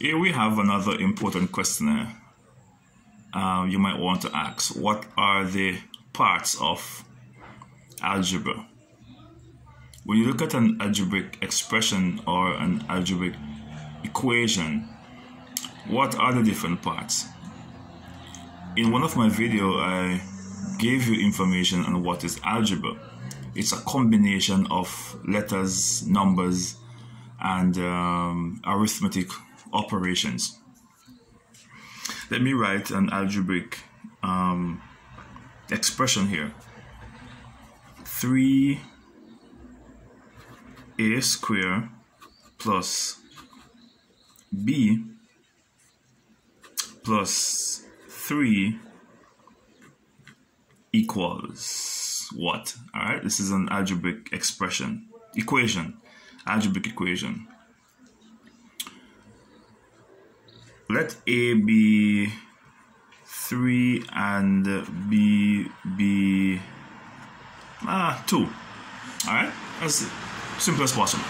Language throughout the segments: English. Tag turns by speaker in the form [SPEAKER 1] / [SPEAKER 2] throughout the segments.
[SPEAKER 1] Here we have another important question uh, you might want to ask. What are the parts of algebra? When you look at an algebraic expression or an algebraic equation, what are the different parts? In one of my videos, I gave you information on what is algebra. It's a combination of letters, numbers, and um, arithmetic operations. Let me write an algebraic um, expression here. 3a square plus b plus 3 equals what? All right, this is an algebraic expression, equation, algebraic equation. Let A be 3 and B be ah, 2. Alright, as simple as possible.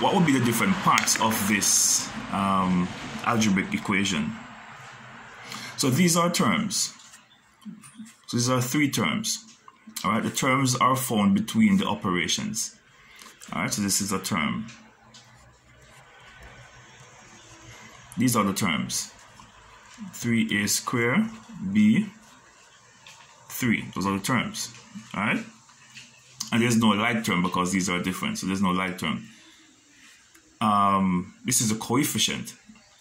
[SPEAKER 1] What would be the different parts of this um, algebraic equation? So these are terms. So these are three terms. Alright, the terms are formed between the operations. Alright, so this is a term. These are the terms. 3a square b 3. Those are the terms. Alright? And there's no like term because these are different. So there's no like term. Um, this is a coefficient.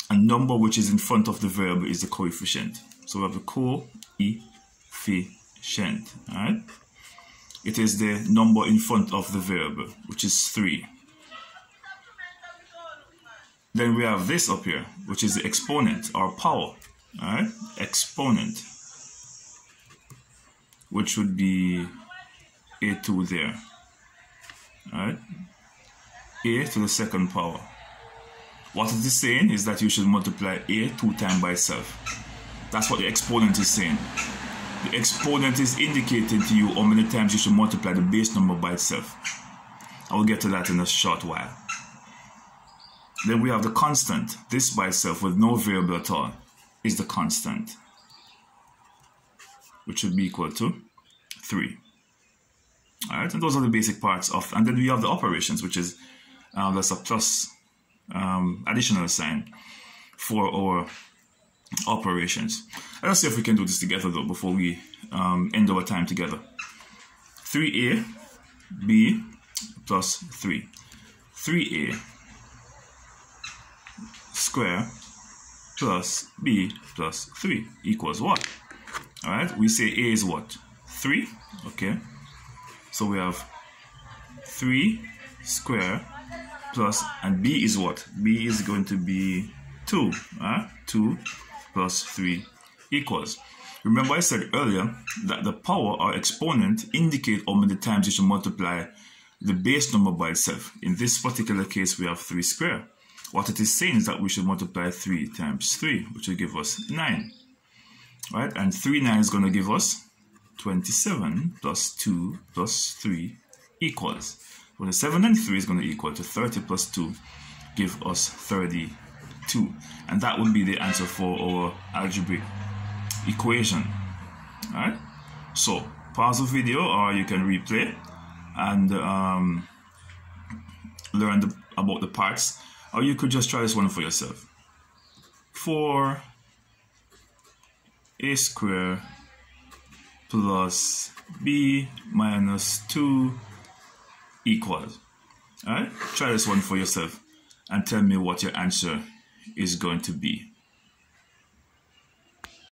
[SPEAKER 1] A number which is in front of the variable is the coefficient. So we have the coefficient. Alright? It is the number in front of the variable, which is 3. Then we have this up here, which is the exponent or power. Alright? Exponent. Which would be a2 there. Alright? a to the second power. What it is saying is that you should multiply a two times by itself. That's what the exponent is saying. The exponent is indicating to you how many times you should multiply the base number by itself. I will get to that in a short while. Then we have the constant. This by itself with no variable at all is the constant, which would be equal to 3. All right, and those are the basic parts of, and then we have the operations, which is uh, that's a plus um, additional sign for our operations. Let's see if we can do this together though before we um, end our time together. 3a, b plus 3. 3a square plus b plus 3 equals what? Alright, we say a is what? 3, okay? So we have 3 square plus, and b is what? b is going to be 2, uh, 2 plus 3 equals. Remember I said earlier that the power or exponent indicate how many times you should multiply the base number by itself. In this particular case, we have 3 square. What it is saying is that we should multiply 3 times 3, which will give us 9. Right? And 3 9 is going to give us 27 plus 2 plus 3 equals. Well, the 7 and 3 is going to equal to 30 plus 2, give us 32. And that would be the answer for our algebraic equation. Alright? So, pause the video or you can replay and um, learn the, about the parts or you could just try this one for yourself. 4 a square plus b minus 2 equals. Alright, try this one for yourself and tell me what your answer is going to be.